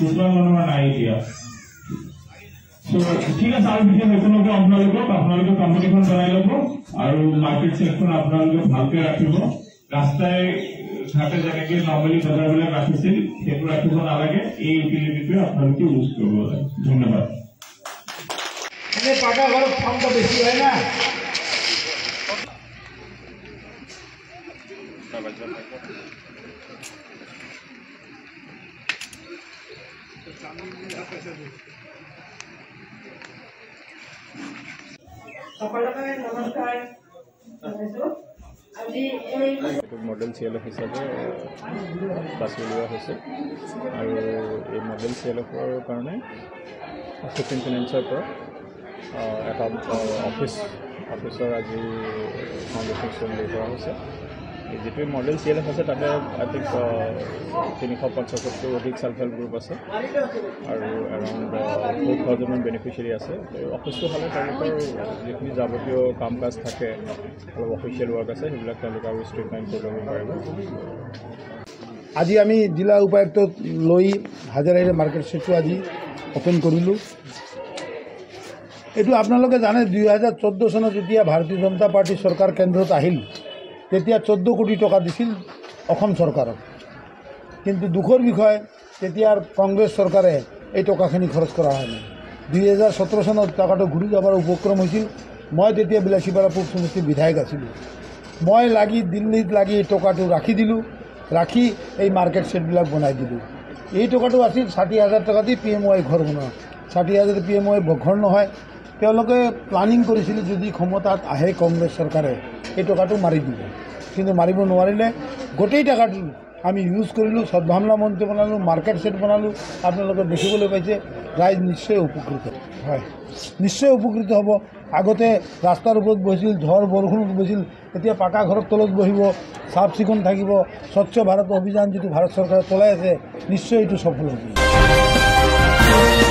কিছুমান মানুহৰ নাই এতিয়া চ' ঠিক আছে আৰু বিশেষ একো নকওঁ আপোনালোকক আপোনালোকে কম্পিটিশ্যন বনাই ল'ব আৰু মাৰ্কেট চেকখন আপোনালোকে ভালকে ৰাখিব। ৰাস্তাই ঘাটে যেনেকে নৰ্মেলি বজাৰবিলাক ৰাখিছিল, সেইটো ৰাখিব নালাগে। এই ইউটিলিটিটোৱে আপোনালোকে ইউজ কৰিব লাগে। ধন্যবাদ। এনে পাকা ঘৰত দামটা বেছি হয় না? মডেল চি এল এফ হিচাপে বাছি উলিওৱা হৈছে। আৰু এই মডেল চি এল এফৰ কাৰণে ফিফটিন ফিনেন্সৰ পৰা এটা অফিচ অফিচৰ আজি ফাউণ্ডেশ্যন লৈ কৰা হৈছে। যিটো মডেল চি এল এফ আছে তাতে আই থিংক তিনিশ পঞ্চাছতকৈ অধিক চেল্ফ হেল্প গ্ৰুপ আছে। আৰু এৰাউণ্ড ফ'ৰ থাউজেণ্ডমান বেনিফিচিয়াৰী আছে। অফিচটো হ'লে তেওঁলোকৰ যিখিনি যাৱতীয় কাম কাজ থাকে অলপ অফিচিয়েল ৱৰ্ক আছে সেইবিলাক তেওঁলোকে আৰু ষ্ট্ৰিটলাইন কৰি ল'ব পাৰিব আজি আমি জিলা উপায়ুক্তক লৈ হাজাৰাইৰে মাৰ্কেট চেটটো আজি অপেন কৰিলোঁ। এইটো আপোনালোকে জানে দুই হাজাৰ চৈধ্য চনত যেতিয়া ভাৰতীয় জনতা পাৰ্টী চৰকাৰ কেন্দ্ৰত আহিল তেতিয়া চৈধ্য কোটি টকা দিছিল অসম চৰকাৰক। কিন্তু দুখৰ বিষয় তেতিয়াৰ কংগ্ৰেছ চৰকাৰে এই টকাখিনি খৰচ কৰা হয় নাই। দুই হাজাৰ সোতৰ চনত টকাটো ঘূৰি যাবৰ উপক্ৰম হৈছিল। মই তেতিয়া বিলাসীপাৰা পূব সমষ্টিৰ বিধায়ক আছিলোঁ। মই লাগি দিল্লীত লাগি এই টকাটো ৰাখি দিলোঁ। ৰাখি এই মাৰ্কেট ছেটবিলাক বনাই দিলোঁ। এই টকাটো আছিল ষাঠি হাজাৰ টকা দি পি এম ৱাই ঘৰ বনোৱা। ষাঠি হাজাৰ পি এম ৱাই ঘৰ নহয় তেওঁলোকে প্লানিং কৰিছিল যদি ক্ষমতাত আহে কংগ্ৰেছ চৰকাৰে এই টকাটো মাৰি দিব। কিন্তু মাৰিব নোৱাৰিলে গোটেই টকাটো আমি ইউজ কৰিলোঁ সদ্ভাৱনা মন্ত্ৰী বনালোঁ মাৰ্কেট ছেট বনালোঁ আপোনালোকে দেখিবলৈ পাইছে ৰাইজ নিশ্চয় উপকৃত হয় নিশ্চয় উপকৃত হ'ব। আগতে ৰাস্তাৰ ওপৰত বহিছিল ঝড় বৰষুণত বহিছিল এতিয়া পাকা ঘৰৰ তলত বহিব চাফ চিকুণ থাকিব স্বচ্ছ ভাৰত অভিযান যিটো ভাৰত চৰকাৰে চলাই আছে নিশ্চয় এইটো সফল হ'ব।